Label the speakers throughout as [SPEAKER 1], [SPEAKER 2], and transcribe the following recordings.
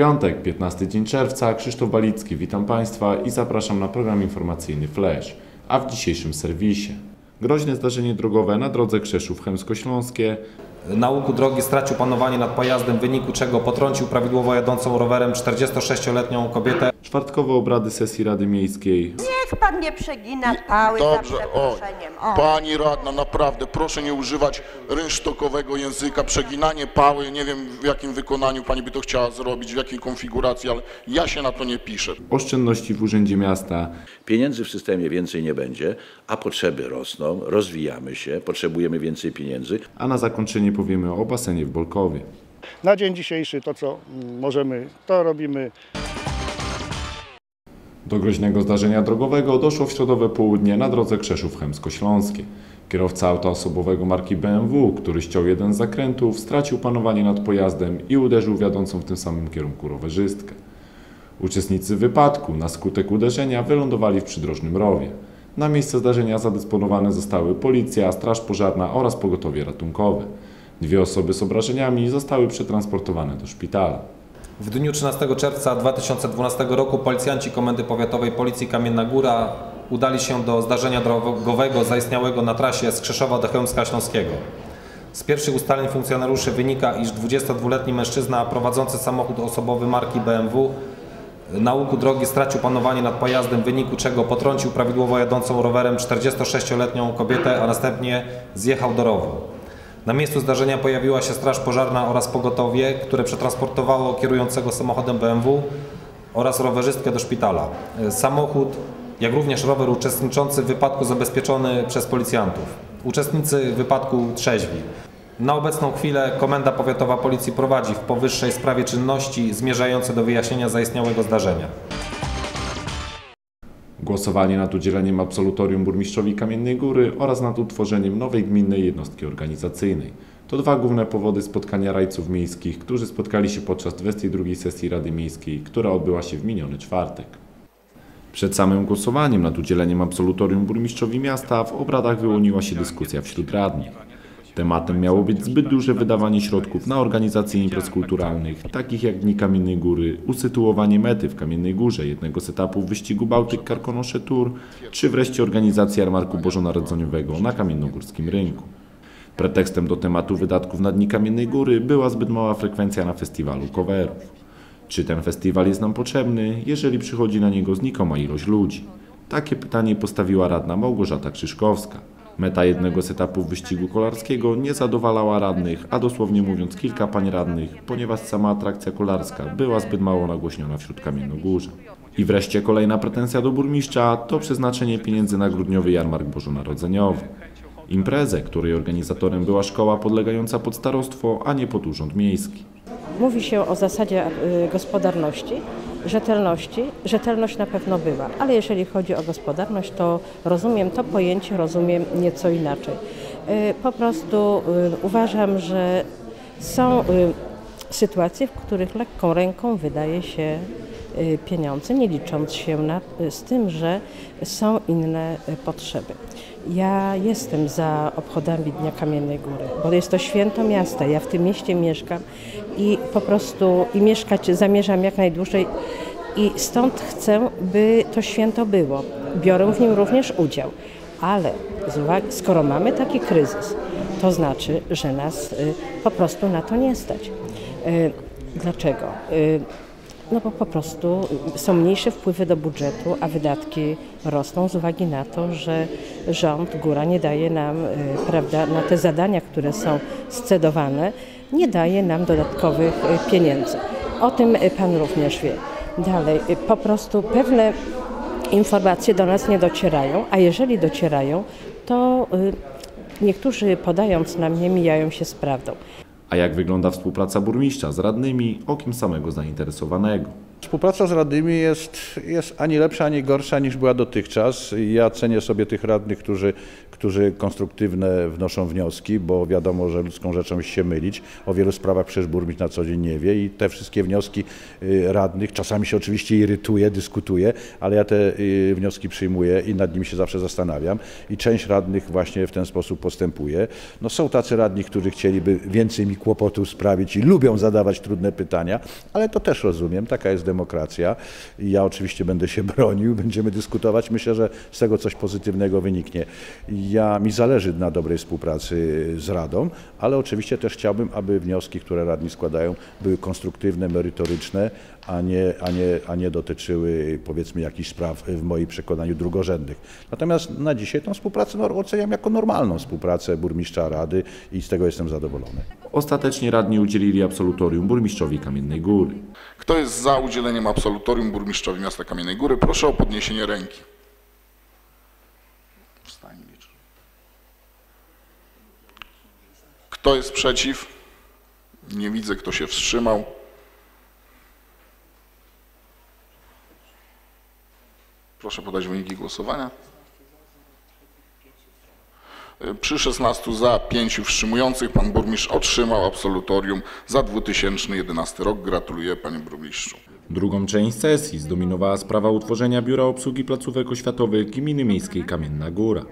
[SPEAKER 1] piątek, 15 dzień czerwca, Krzysztof Balicki, witam Państwa i zapraszam na program informacyjny Flash, a w dzisiejszym serwisie. Groźne zdarzenie drogowe na drodze Krzeszów-Chemsko-Śląskie,
[SPEAKER 2] Na łuku drogi stracił panowanie nad pojazdem, w wyniku czego potrącił prawidłowo jadącą rowerem 46-letnią kobietę.
[SPEAKER 1] Czwartkowe obrady sesji Rady Miejskiej,
[SPEAKER 3] Niech pan nie przegina pały
[SPEAKER 4] Dobrze,
[SPEAKER 3] za
[SPEAKER 4] o,
[SPEAKER 3] przeproszeniem. O.
[SPEAKER 4] pani radna, naprawdę, proszę nie używać rynsztokowego języka, przeginanie pały, nie wiem w jakim wykonaniu pani by to chciała zrobić, w jakiej konfiguracji, ale ja się na to nie piszę.
[SPEAKER 1] oszczędności w Urzędzie Miasta,
[SPEAKER 5] Pieniędzy w systemie więcej nie będzie, a potrzeby rosną, rozwijamy się, potrzebujemy więcej pieniędzy.
[SPEAKER 1] a na zakończenie powiemy o basenie w Bolkowie.
[SPEAKER 6] Na dzień dzisiejszy to, co możemy, to robimy.
[SPEAKER 1] Do groźnego zdarzenia drogowego doszło w środowe południe na drodze Krzeszów-Chemsko-Śląskie. Kierowca auta osobowego marki BMW, który ściął jeden z zakrętów, stracił panowanie nad pojazdem i uderzył w jadącą w tym samym kierunku rowerzystkę. Uczestnicy wypadku na skutek uderzenia wylądowali w przydrożnym rowie. Na miejsce zdarzenia zadysponowane zostały policja, straż pożarna oraz pogotowie ratunkowe. Dwie osoby z obrażeniami zostały przetransportowane do szpitala.
[SPEAKER 2] W dniu 13 czerwca 2012 roku policjanci Komendy Powiatowej Policji Kamienna Góra udali się do zdarzenia drogowego zaistniałego na trasie z Krzeszowa do Chełmska Śląskiego. Z pierwszych ustaleń funkcjonariuszy wynika, iż 22-letni mężczyzna prowadzący samochód osobowy marki BMW na łuku drogi stracił panowanie nad pojazdem, w wyniku czego potrącił prawidłowo jadącą rowerem 46-letnią kobietę, a następnie zjechał do rowu. Na miejscu zdarzenia pojawiła się straż pożarna oraz pogotowie, które przetransportowało kierującego samochodem BMW oraz rowerzystkę do szpitala. Samochód, jak również rower uczestniczący w wypadku zabezpieczony przez policjantów. Uczestnicy wypadku trzeźwi. Na obecną chwilę Komenda Powiatowa Policji prowadzi w powyższej sprawie czynności zmierzające do wyjaśnienia zaistniałego zdarzenia.
[SPEAKER 1] Głosowanie nad udzieleniem absolutorium burmistrzowi Kamiennej Góry oraz nad utworzeniem nowej gminnej jednostki organizacyjnej. To dwa główne powody spotkania rajców miejskich, którzy spotkali się podczas 22 sesji Rady Miejskiej, która odbyła się w miniony czwartek. Przed samym głosowaniem nad udzieleniem absolutorium burmistrzowi miasta w obradach wyłoniła się dyskusja wśród radnych. Tematem miało być zbyt duże wydawanie środków na organizację imprez kulturalnych, takich jak Dni Kamiennej Góry, usytuowanie mety w Kamiennej Górze, jednego z etapów wyścigu Bałtyk Karkonosze Tour, czy wreszcie organizacja jarmarku bożonarodzeniowego na kamiennogórskim rynku. Pretekstem do tematu wydatków na Dni Kamiennej Góry była zbyt mała frekwencja na festiwalu coverów. Czy ten festiwal jest nam potrzebny, jeżeli przychodzi na niego znikoma ilość ludzi? Takie pytanie postawiła radna Małgorzata Krzyszkowska. Meta jednego z etapów wyścigu kolarskiego nie zadowalała radnych, a dosłownie mówiąc kilka pań radnych, ponieważ sama atrakcja kolarska była zbyt mało nagłośniona wśród Kamiennogórza. I wreszcie kolejna pretensja do burmistrza to przeznaczenie pieniędzy na grudniowy jarmark bożonarodzeniowy. Imprezę, której organizatorem była szkoła podlegająca pod starostwo, a nie pod urząd miejski.
[SPEAKER 7] Mówi się o zasadzie y, gospodarności, rzetelności. Rzetelność na pewno była, ale jeżeli chodzi o gospodarność, to rozumiem to pojęcie, rozumiem nieco inaczej. Y, Po prostu y, uważam, że są y, sytuacje, w których lekką ręką wydaje się pieniądze, nie licząc się na, z tym, że są inne y, potrzeby. Ja jestem za obchodami Dnia Kamiennej Góry, bo jest to święto miasta. Ja w tym mieście mieszkam i po prostu i mieszkać zamierzam jak najdłużej i stąd chcę, by to święto było. Biorę w nim również udział, ale uwagi, skoro mamy taki kryzys, to znaczy, że nas y, po prostu na to nie stać. Y, Dlaczego? No bo po prostu są mniejsze wpływy do budżetu, a wydatki rosną z uwagi na to, że rząd, góra nie daje nam, y, prawda, na te zadania, które są scedowane, nie daje nam dodatkowych y, pieniędzy. O tym y, Pan również wie. Dalej, po prostu pewne informacje do nas nie docierają, a jeżeli docierają, to niektórzy podając nam nie mijają się z prawdą.
[SPEAKER 1] A jak wygląda współpraca burmistrza z radnymi, okiem samego zainteresowanego?
[SPEAKER 8] Współpraca z radnymi jest, jest ani lepsza, ani gorsza niż była dotychczas. Ja cenię sobie tych radnych, którzy, którzy konstruktywne wnoszą wnioski, bo wiadomo, że ludzką rzeczą jest się mylić. O wielu sprawach przecież burmistrz na co dzień nie wie i te wszystkie wnioski y, radnych, czasami się oczywiście irytuje, dyskutuje, ale ja te y, wnioski przyjmuję i nad nimi się zawsze zastanawiam i część radnych właśnie w ten sposób postępuje. No są tacy radni, którzy chcieliby więcej mi kłopotów sprawić i lubią zadawać trudne pytania, ale to też rozumiem, taka jest demokracja i ja oczywiście będę się bronił, będziemy dyskutować. Myślę, że z tego coś pozytywnego wyniknie. Ja, mi zależy na dobrej współpracy z Radą, ale oczywiście też chciałbym, aby wnioski, które radni składają, były konstruktywne, merytoryczne, a nie, a nie, a nie dotyczyły powiedzmy jakichś spraw w moim przekonaniu drugorzędnych. Natomiast na dzisiaj tą współpracę oceniam jako normalną współpracę burmistrza Rady i z tego jestem zadowolony.
[SPEAKER 1] Ostatecznie radni udzielili absolutorium burmistrzowi Kamiennej Góry.
[SPEAKER 4] Kto jest za udzieleniem absolutorium burmistrzowi miasta Kamiennej Góry? Proszę o podniesienie ręki. Kto jest przeciw? Nie widzę, kto się wstrzymał. Proszę podać wyniki głosowania. Przy 16 za, 5 wstrzymujących pan burmistrz otrzymał absolutorium za 2011 rok. Gratuluję panie burmistrzu.
[SPEAKER 1] Drugą część sesji zdominowała sprawa utworzenia Biura Obsługi Placówek Oświatowych Gminy Miejskiej Kamienna Góra.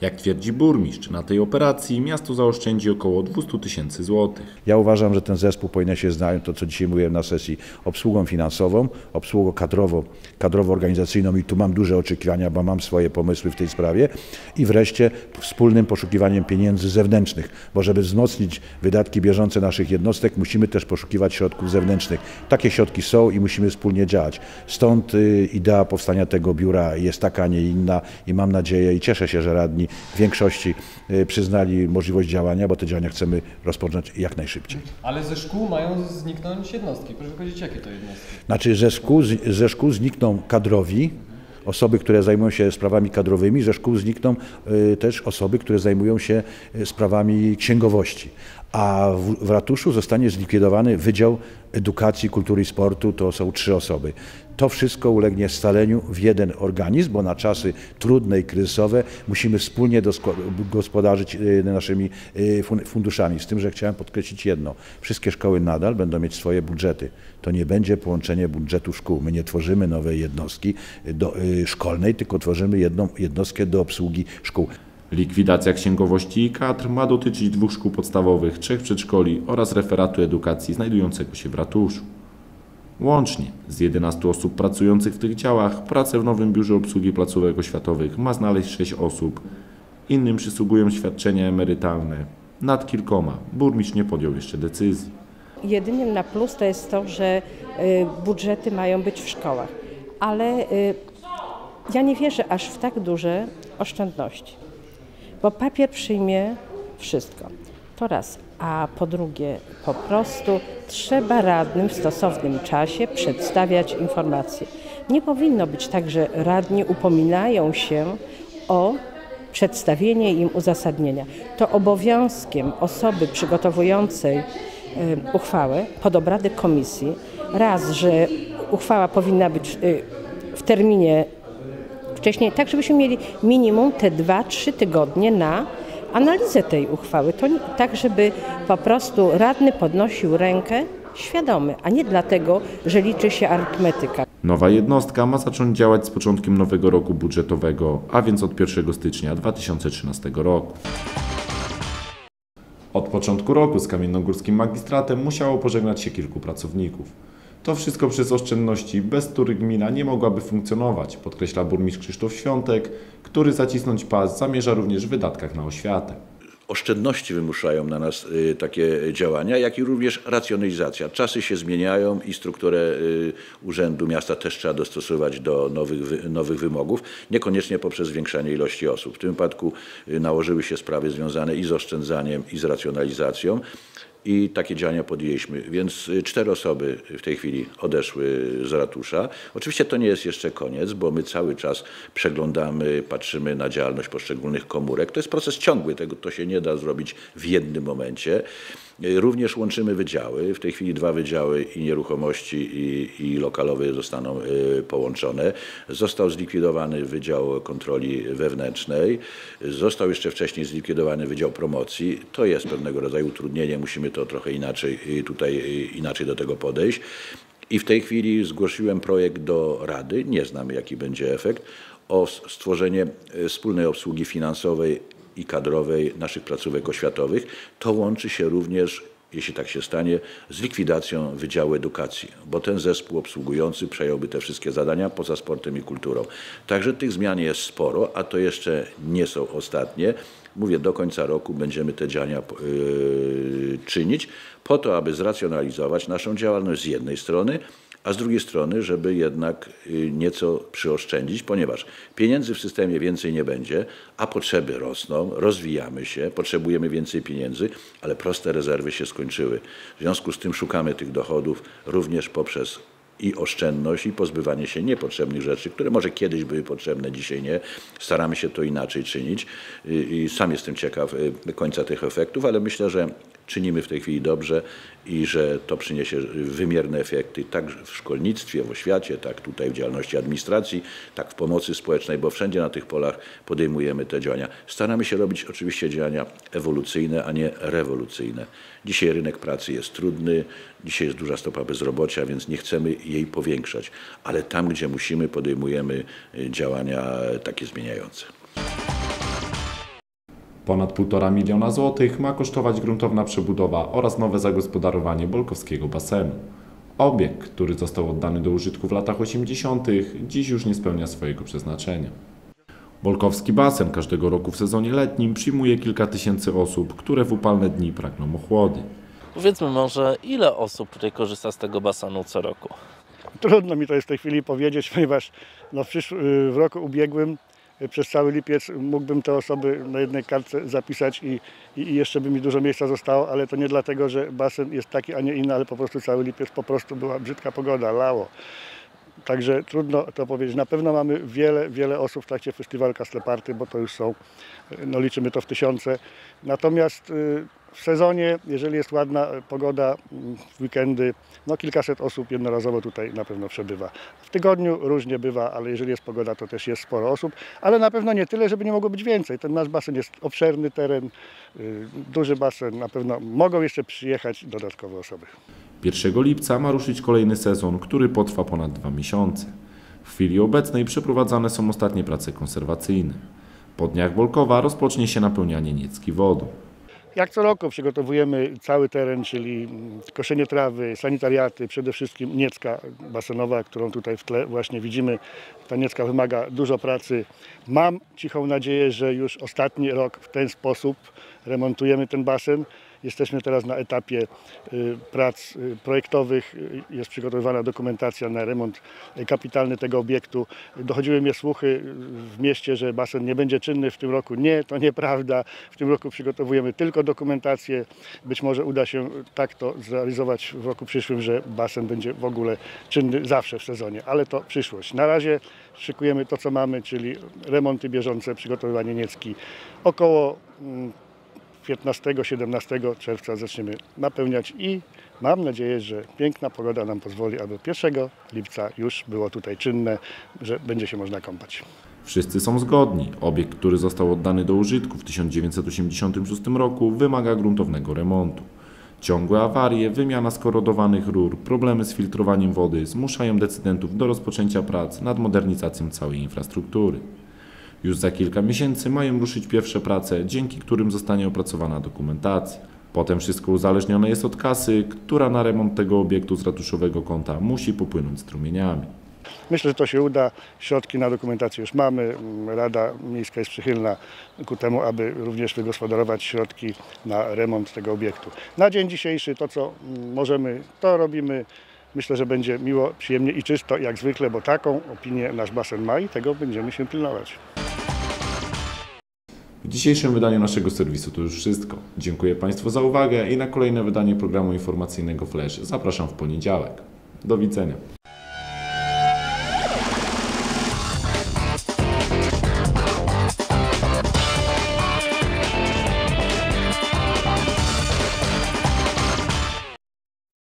[SPEAKER 1] Jak twierdzi burmistrz, na tej operacji miasto zaoszczędzi około 200 tysięcy złotych.
[SPEAKER 8] Ja uważam, że ten zespół powinien się zająć, to co dzisiaj mówiłem na sesji, obsługą finansową, obsługą kadrowo, kadrowo-organizacyjną i tu mam duże oczekiwania, bo mam swoje pomysły w tej sprawie i wreszcie wspólnym poszukiwaniem pieniędzy zewnętrznych, bo żeby wzmocnić wydatki bieżące naszych jednostek, musimy też poszukiwać środków zewnętrznych. Takie środki są i musimy wspólnie działać. Stąd y, idea powstania tego biura jest taka, a nie inna i mam nadzieję i cieszę się, że radni w większości y, przyznali możliwość działania, bo te działania chcemy rozpocząć jak najszybciej.
[SPEAKER 9] Ale ze szkół mają zniknąć jednostki. Proszę powiedzieć, jakie to jednostki?
[SPEAKER 8] Znaczy ze szkół, ze szkół znikną kadrowi, osoby, które zajmują się sprawami kadrowymi, ze szkół znikną y, też osoby, które zajmują się y, sprawami księgowości. A w, w ratuszu zostanie zlikwidowany Wydział Edukacji, Kultury i Sportu, to są trzy osoby. To wszystko ulegnie scaleniu w jeden organizm, bo na czasy trudne i kryzysowe musimy wspólnie gospodarzyć y, naszymi fun- funduszami. Z tym, że chciałem podkreślić jedno. Wszystkie szkoły nadal będą mieć swoje budżety. To nie będzie połączenie budżetu szkół. My nie tworzymy nowej jednostki do, y, szkolnej, tylko tworzymy jedną jednostkę do obsługi szkół.
[SPEAKER 1] Likwidacja księgowości i kadr ma dotyczyć dwóch szkół podstawowych, trzech przedszkoli oraz referatu edukacji znajdującego się w ratuszu. Łącznie z 11 osób pracujących w tych działach pracę w nowym biurze obsługi placówek oświatowych ma znaleźć 6 osób. Innym przysługują świadczenia emerytalne. Nad kilkoma burmistrz nie podjął jeszcze decyzji.
[SPEAKER 7] Jedynym na plus to jest to, że y, budżety mają być w szkołach, ale y, ja nie wierzę aż w tak duże oszczędności, bo papier przyjmie wszystko. To raz. A po drugie, po prostu trzeba radnym w stosownym czasie przedstawiać informacje. Nie powinno być tak, że radni upominają się o przedstawienie im uzasadnienia. To obowiązkiem osoby przygotowującej y, uchwałę pod obrady komisji, raz, że uchwała powinna być y, w terminie wcześniej, tak żebyśmy mieli minimum te 2-3 tygodnie na analizę tej uchwały. To tak, żeby po prostu radny podnosił rękę świadomy, a nie dlatego, że liczy się arytmetyka.
[SPEAKER 1] Nowa jednostka ma zacząć działać z początkiem nowego roku budżetowego, a więc od 1 stycznia 2013 roku. Od początku roku z Kamiennogórskim Magistratem musiało pożegnać się kilku pracowników. To wszystko przez oszczędności, bez których gmina nie mogłaby funkcjonować, podkreśla burmistrz Krzysztof Świątek, który zacisnąć pas zamierza również w wydatkach na oświatę.
[SPEAKER 5] Oszczędności wymuszają na nas y, takie działania, jak i również racjonalizacja. Czasy się zmieniają i strukturę y, Urzędu Miasta też trzeba dostosować do nowych, wy, nowych wymogów, niekoniecznie poprzez zwiększanie ilości osób. W tym wypadku y, nałożyły się sprawy związane i z oszczędzaniem, i z racjonalizacją. I takie działania podjęliśmy, więc y, cztery osoby w tej chwili odeszły z ratusza. Oczywiście to nie jest jeszcze koniec, bo my cały czas przeglądamy, patrzymy na działalność poszczególnych komórek. To jest proces ciągły, tego to się nie da zrobić w jednym momencie. Y, Również łączymy wydziały. W tej chwili dwa wydziały i nieruchomości i, i lokalowe zostaną y, połączone. Został zlikwidowany Wydział Kontroli Wewnętrznej. Został jeszcze wcześniej zlikwidowany Wydział Promocji. To jest pewnego rodzaju utrudnienie. Musimy to trochę inaczej y, tutaj inaczej do tego podejść. I w tej chwili zgłosiłem projekt do Rady, nie znamy jaki będzie efekt, o stworzenie e, wspólnej obsługi finansowej i kadrowej naszych placówek oświatowych. To łączy się również, jeśli tak się stanie, z likwidacją Wydziału Edukacji, bo ten zespół obsługujący przejąłby te wszystkie zadania poza sportem i kulturą. Także tych zmian jest sporo, a to jeszcze nie są ostatnie. Mówię, do końca roku będziemy te działania yy, czynić po to, aby zracjonalizować naszą działalność z jednej strony, a z drugiej strony, żeby jednak y, nieco przyoszczędzić, ponieważ pieniędzy w systemie więcej nie będzie, a potrzeby rosną, rozwijamy się, potrzebujemy więcej pieniędzy, ale proste rezerwy się skończyły. W związku z tym szukamy tych dochodów również poprzez i oszczędność, i pozbywanie się niepotrzebnych rzeczy, które może kiedyś były potrzebne, dzisiaj nie. Staramy się to inaczej czynić i, i sam jestem ciekaw y, końca tych efektów, ale myślę, że czynimy w tej chwili dobrze i że to przyniesie wymierne efekty tak w szkolnictwie, w oświacie, tak tutaj w działalności administracji, tak w pomocy społecznej, bo wszędzie na tych polach podejmujemy te działania. Staramy się robić oczywiście działania ewolucyjne, a nie rewolucyjne. Dzisiaj rynek pracy jest trudny, dzisiaj jest duża stopa bezrobocia, więc nie chcemy jej powiększać, ale tam, gdzie musimy, podejmujemy y, działania takie zmieniające.
[SPEAKER 1] Ponad 1,5 miliona złotych ma kosztować gruntowna przebudowa oraz nowe zagospodarowanie Bolkowskiego basenu. Obiekt, który został oddany do użytku w latach 80., dziś już nie spełnia swojego przeznaczenia. Bolkowski basen każdego roku w sezonie letnim przyjmuje kilka tysięcy osób, które w upalne dni pragną ochłody.
[SPEAKER 10] Powiedzmy może, ile osób tutaj korzysta z tego basenu co roku?
[SPEAKER 6] Trudno mi to jest w tej chwili powiedzieć, ponieważ no w, w roku ubiegłym przez cały lipiec mógłbym te osoby na jednej kartce zapisać i, i, jeszcze by mi dużo miejsca zostało, ale to nie dlatego, że basen jest taki, a nie inny, ale po prostu cały lipiec po prostu była brzydka pogoda, lało. Także trudno to powiedzieć. Na pewno mamy wiele, wiele osób w trakcie festiwalu Kasleparty, bo to już są, no liczymy to w tysiące. Natomiast y, w sezonie, jeżeli jest ładna pogoda, mm, w weekendy, no kilkaset osób jednorazowo tutaj na pewno przebywa. W tygodniu różnie bywa, ale jeżeli jest pogoda, to też jest sporo osób, ale na pewno nie tyle, żeby nie mogło być więcej. Ten nasz basen jest obszerny teren, y, duży basen, na pewno mogą jeszcze przyjechać dodatkowe osoby.
[SPEAKER 1] 1 lipca ma ruszyć kolejny sezon, który potrwa ponad dwa miesiące. W chwili obecnej przeprowadzane są ostatnie prace konserwacyjne. Po dniach Bolkowa rozpocznie się napełnianie Niecki wodą.
[SPEAKER 6] Jak co roku przygotowujemy cały teren, czyli koszenie trawy, sanitariaty, przede wszystkim niecka basenowa, którą tutaj w tle właśnie widzimy. Ta niecka wymaga dużo pracy. Mam cichą nadzieję, że już ostatni rok w ten sposób remontujemy ten basen. Jesteśmy teraz na etapie y, prac y, projektowych. Y, Jest przygotowywana dokumentacja na remont kapitalny tego obiektu. Dochodziły mnie słuchy w mieście, że basen nie będzie czynny w tym roku. Nie, to nieprawda. W tym roku przygotowujemy tylko dokumentację. Być może uda się tak to zrealizować w roku przyszłym, że basen będzie w ogóle czynny zawsze w sezonie, ale to przyszłość. Na razie szykujemy to, co mamy, czyli remonty bieżące, przygotowywanie niecki. Około mm, 15-17 czerwca zaczniemy napełniać i mam nadzieję, że piękna pogoda nam pozwoli, aby 1 lipca już było tutaj czynne, że będzie się można kąpać.
[SPEAKER 1] Wszyscy są zgodni. Obiekt, który został oddany do użytku w 1986 roku, wymaga gruntownego remontu. Ciągłe awarie, wymiana skorodowanych rur, problemy z filtrowaniem wody zmuszają decydentów do rozpoczęcia prac nad modernizacją całej infrastruktury. Już za kilka miesięcy mają ruszyć pierwsze prace, dzięki którym zostanie opracowana dokumentacja. Potem wszystko uzależnione jest od kasy, która na remont tego obiektu z ratuszowego konta musi popłynąć strumieniami.
[SPEAKER 6] Myślę, że to się uda. Środki na dokumentację już mamy. Rada Miejska jest przychylna ku temu, aby również wygospodarować środki na remont tego obiektu. Na dzień dzisiejszy to, co możemy, to robimy. Myślę, że będzie miło, przyjemnie i czysto jak zwykle, bo taką opinię nasz basen ma i tego będziemy się pilnować.
[SPEAKER 1] Dzisiejszym wydaniu naszego serwisu to już wszystko. Dziękuję Państwu za uwagę i na kolejne wydanie programu informacyjnego Flash zapraszam w poniedziałek. Do widzenia.